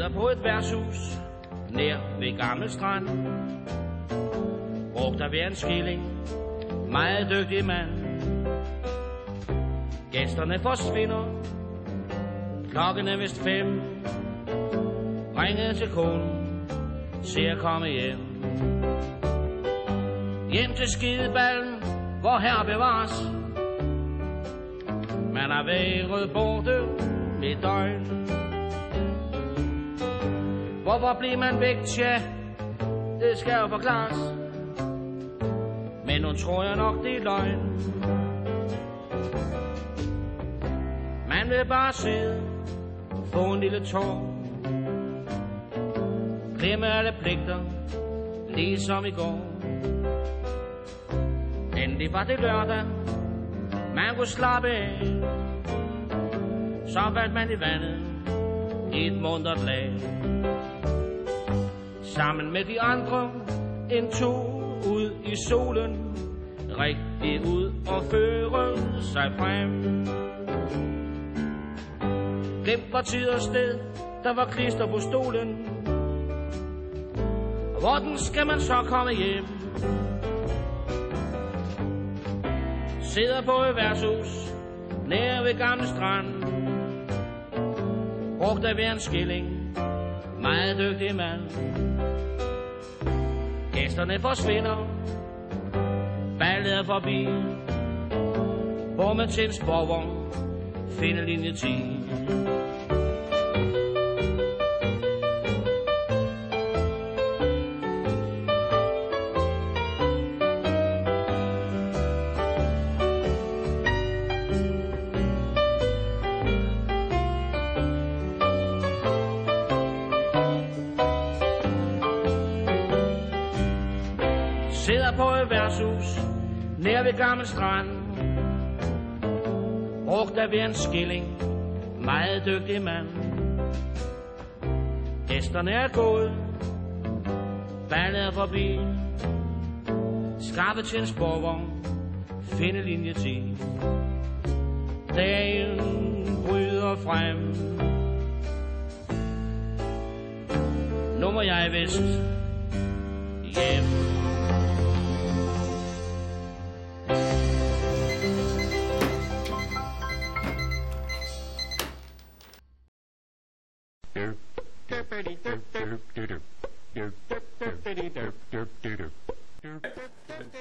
Sidder på et værtshus nær ved Gammel Strand. Brugt af hver en skilling, meget dygtig mand. Gæsterne forsvinder, klokken er vist fem. Ringede til konen, ser komme hjem. Hjem til skideballen, hvor her bevares. Man har været borte med døgn. Hvorfor bliver man væk, tja? Det skal jo forklares. Men nu tror jeg nok, det er løgn. Man vil bare sidde, få en lille tår. Glemme alle pligter, ligesom i går. Endelig var det lørdag, man kunne slappe af. Så faldt man i vandet, i et mundret lag. Sammen med de andre, en tur ud i solen. Rigtig ud og føre sig frem. Glem var tid og sted, der var klister på stolen. Hvordan skal man så komme hjem? Sidder på et værtshus, nær ved gamle strand. Brugt af hver en skilling, meget dygtig mand. Gæsterne forsvinder, ballet er forbi. Hvor man til en sporvogn, finder linje 10. Sidder på et værtshus nær ved Gammel Strand. Brugt af ved en skilling, meget dygtig mand. Gæsterne er gået, ballet er forbi. Skarpe til en sporvogn, finde linje 10. Dagen bryder frem. Nu må jeg vist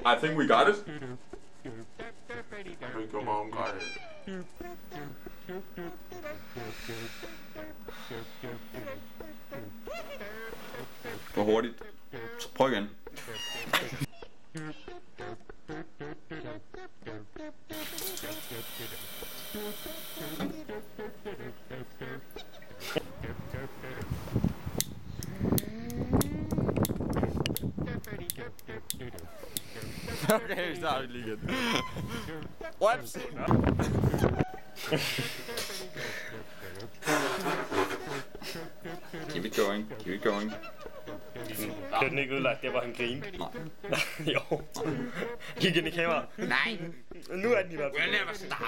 I think we got it. We go home, hurtigt? Så prøv igen. Okay, vi starter lige igen. Whoops. Keep it going. Keep it going. Blev den ikke ødelagt, det var han grine? Nej. jo. Gik ind i kameraet? Nej. Nu er den i hvert fald. We'll never stop.